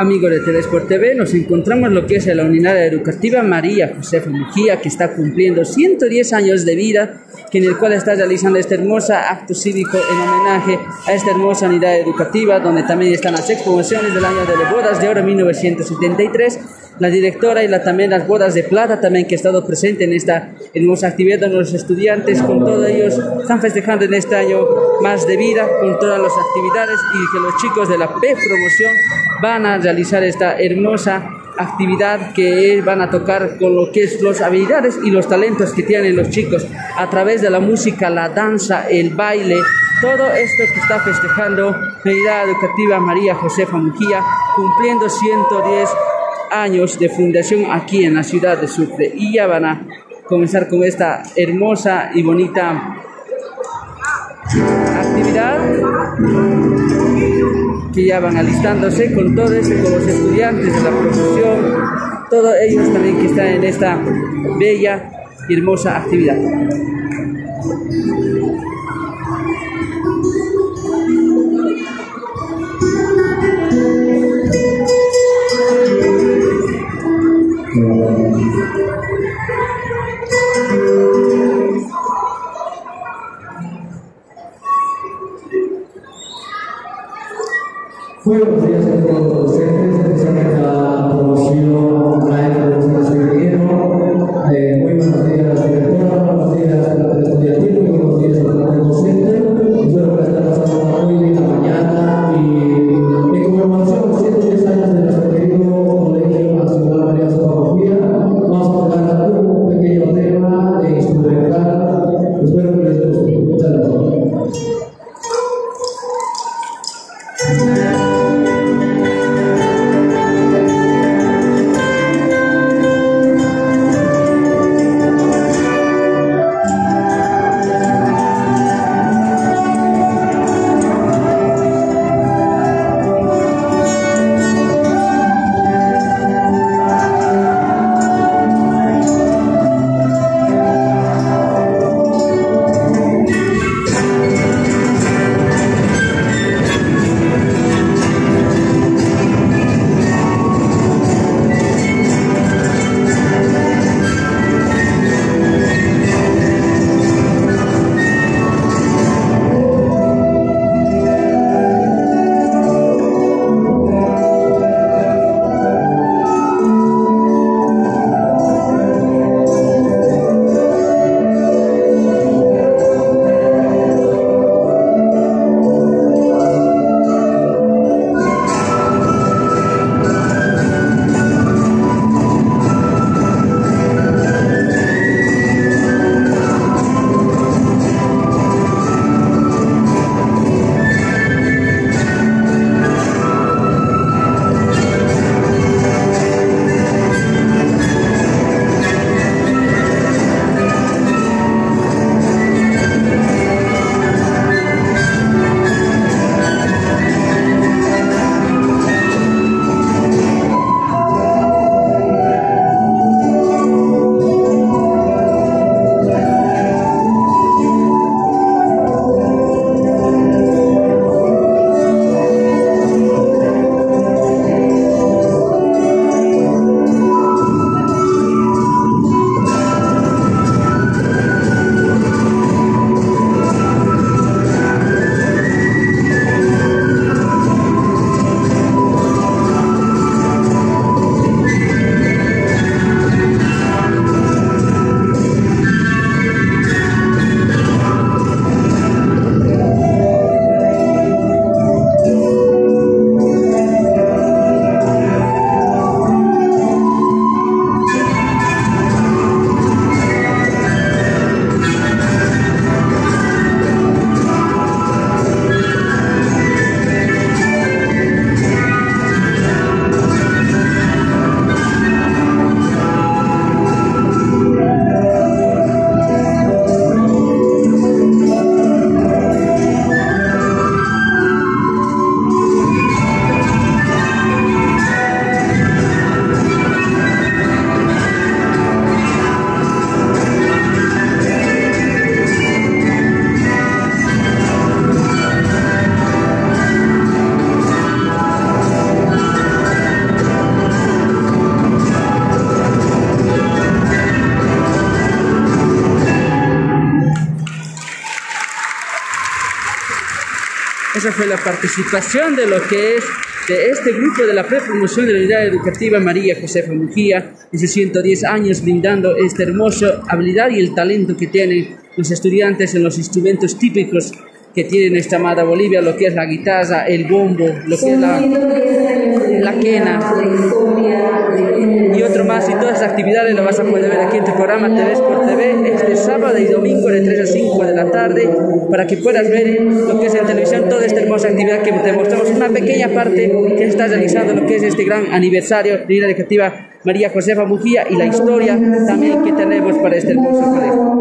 Amigos de Telesport TV, nos encontramos lo que es la unidad educativa María Josefa Mujía, que está cumpliendo 110 años de vida, en el cual está realizando este hermoso acto cívico en homenaje a esta hermosa unidad educativa, donde también están las exposiciones del año de las bodas de oro 1973 la directora y la, también las bodas de plata también que ha estado presente en esta hermosa actividad donde los estudiantes con todos ellos están festejando en este año más de vida con todas las actividades y que los chicos de la P Promoción van a realizar esta hermosa actividad que van a tocar con lo que es las habilidades y los talentos que tienen los chicos a través de la música, la danza, el baile, todo esto que está festejando la unidad educativa María Josefa Mujía cumpliendo 110 años de fundación aquí en la ciudad de Sucre y ya van a comenzar con esta hermosa y bonita actividad que ya van alistándose con todos los estudiantes de la profesión, todos ellos también que están en esta bella y hermosa actividad. Buenos días a todos los docentes, especialmente a la promoción de. Eh, muy buenos días, directora, buenos días, estudiantil, muy buenos días, docente. Espero Esa fue la participación de lo que es de este grupo de la prepromoción de la unidad educativa María Josefa Mujía, en sus 110 años brindando esta hermosa habilidad y el talento que tienen los estudiantes en los instrumentos típicos que tiene esta amada Bolivia, lo que es la guitarra, el bombo, lo que es la, la quena y otro más. Y todas las actividades lo vas a poder ver aquí en tu programa TV por TV este sábado y domingo de 3 a 5 de la tarde para que puedas ver lo que es en televisión toda esta hermosa actividad que te mostramos. Una pequeña parte que está realizando lo que es este gran aniversario de la educativa María Josefa Mujía y la historia también que tenemos para este hermoso colegio.